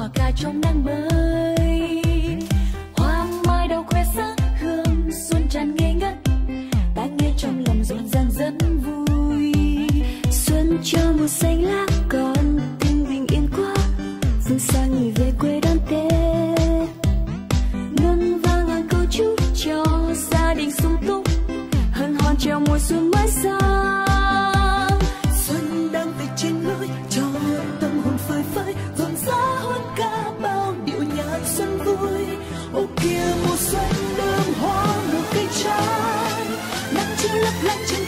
mùa cà trong nắng mới hoa mai đau khoe sắc hương xuân tràn ngây ngất ta nghe trong lòng rộn ràng rất vui. Xuân cho mùa xanh lá còn tình bình yên quá, phương xa người về quê đón tết. Ngân vang hàng câu chúc cho gia đình sung túc, hân hoan chào mùa xuân mới sang ô kia mùa xuân đơm hoa nụ cây trái. Nắng chưa lấp lánh trên